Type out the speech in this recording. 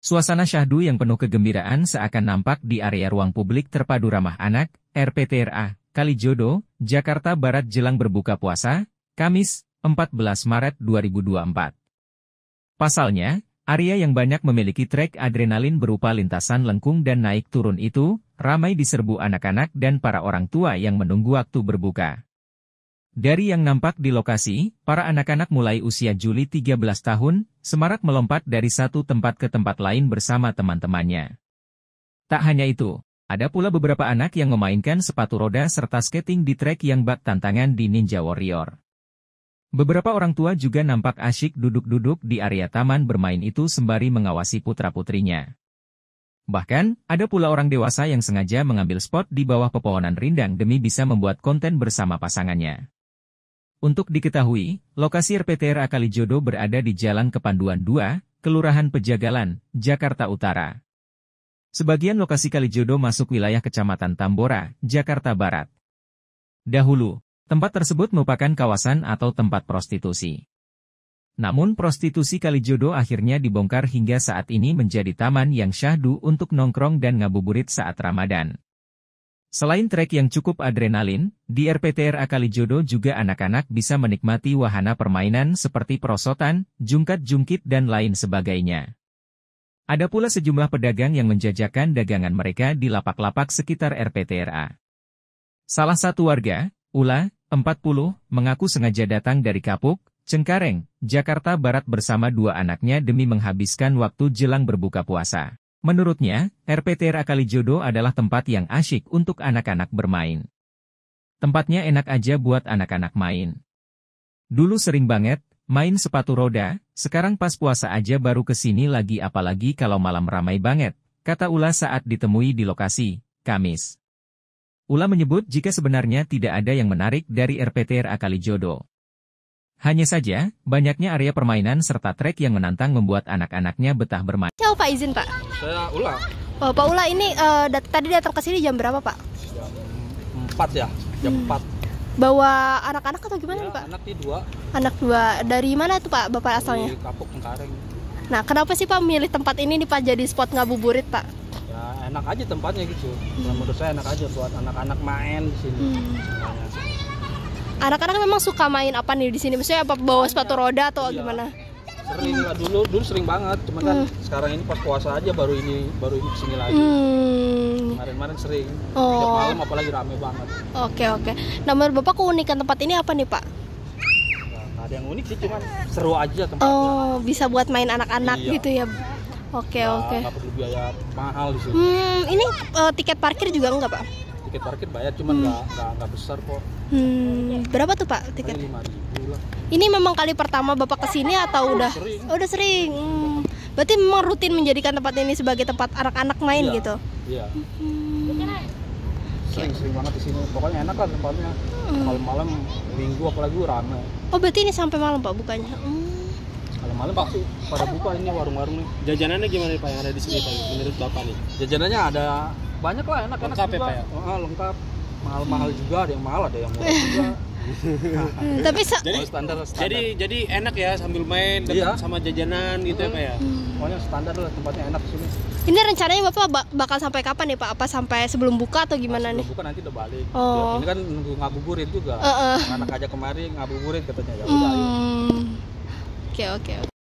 Suasana syahdu yang penuh kegembiraan seakan nampak di area ruang publik terpadu ramah anak, RPTRA, Kalijodo, Jakarta Barat jelang berbuka puasa, Kamis, 14 Maret 2024. Pasalnya, area yang banyak memiliki trek adrenalin berupa lintasan lengkung dan naik turun itu, ramai diserbu anak-anak dan para orang tua yang menunggu waktu berbuka. Dari yang nampak di lokasi, para anak-anak mulai usia Juli 13 tahun, semarak melompat dari satu tempat ke tempat lain bersama teman-temannya. Tak hanya itu, ada pula beberapa anak yang memainkan sepatu roda serta skating di trek yang bak tantangan di Ninja Warrior. Beberapa orang tua juga nampak asyik duduk-duduk di area taman bermain itu sembari mengawasi putra-putrinya. Bahkan, ada pula orang dewasa yang sengaja mengambil spot di bawah pepohonan rindang demi bisa membuat konten bersama pasangannya. Untuk diketahui, lokasi RPTRA Kalijodo berada di Jalan Kepanduan 2, Kelurahan Pejagalan, Jakarta Utara. Sebagian lokasi Kalijodo masuk wilayah Kecamatan Tambora, Jakarta Barat. Dahulu, tempat tersebut merupakan kawasan atau tempat prostitusi. Namun prostitusi Kalijodo akhirnya dibongkar hingga saat ini menjadi taman yang syahdu untuk nongkrong dan ngabuburit saat Ramadan. Selain trek yang cukup adrenalin, di RPTRA Kalijodo juga anak-anak bisa menikmati wahana permainan seperti perosotan, jungkat-jungkit dan lain sebagainya. Ada pula sejumlah pedagang yang menjajakan dagangan mereka di lapak-lapak sekitar RPTRA. Salah satu warga, Ula, 40, mengaku sengaja datang dari Kapuk, Cengkareng, Jakarta Barat bersama dua anaknya demi menghabiskan waktu jelang berbuka puasa. Menurutnya, RPTRA Kalijodo adalah tempat yang asyik untuk anak-anak bermain. Tempatnya enak aja buat anak-anak main. Dulu sering banget, main sepatu roda, sekarang pas puasa aja baru ke sini lagi apalagi kalau malam ramai banget, kata Ula saat ditemui di lokasi, Kamis. Ula menyebut jika sebenarnya tidak ada yang menarik dari RPTRA Kalijodo. Hanya saja, banyaknya area permainan serta trek yang menantang membuat anak-anaknya betah bermain. Siapa Pak izin Pak? Saya Ula. Oh, Pak Ula ini uh, dat tadi datang ke sini jam berapa Pak? Jam 4 ya, jam hmm. 4. Bawa anak-anak atau gimana ya, nih Pak? Anak dua. Anak dua. Dari mana tuh Pak Bapak asalnya? Dari Kapuk Tengkareng. Nah, kenapa sih Pak milih tempat ini nih Pak jadi spot ngabuburit Pak? Ya enak aja tempatnya gitu. Hmm. Menurut saya enak aja buat anak-anak main di sini. Hmm anak-anak memang suka main apa nih di sini maksudnya apa bawa sepatu roda atau iya. gimana sering lah dulu dulu sering banget cuman kan hmm. sekarang ini pas puasa aja baru ini baru ini ke sini lagi hmm. kemarin-kemarin sering oh. tiap malam apalagi rame banget oke okay, oke okay. nah menurut bapak keunikan tempat ini apa nih pak Nah, ada yang unik sih cuman seru aja tempatnya oh bisa buat main anak-anak iya. gitu ya Oke nah, oke. Nggak perlu biaya mahal di sini. Hmm, ini uh, tiket parkir juga enggak pak? Tiket parkir bayar cuman hmm. nggak hmm. nggak besar kok hmm. berapa tuh pak tiket lima ribu lah ini memang kali pertama bapak ke sini atau udah sering. Oh, udah sering hmm. berarti memang rutin menjadikan tempat ini sebagai tempat anak-anak main iya. gitu iya hmm. sering sering banget di sini pokoknya enak kan tempatnya hmm. malam-malam minggu apalagi rame oh berarti ini sampai malam pak bukanya hmm. malam-malam pasti pada buka ini warung-warung nih jajanannya gimana pak yang ada di sini pak menurut bapak nih jajanannya ada banyak lah enak-enak lengkap juga. ya, Oh, lengkap mahal-mahal juga ada yang mahal ada yang murah juga tapi jadi standar, standar jadi jadi enak ya sambil main iya. sama jajanan gitu hmm. ya pak ya hmm. pokoknya standar lah tempatnya enak sini ini rencananya bapak bakal sampai kapan nih pak apa sampai sebelum buka atau gimana nah, nih buka nanti udah balik oh. ya, ini kan nunggu ngabuburit juga uh -uh. anak aja kemarin ngabuburit katanya ya udah hmm. oke oke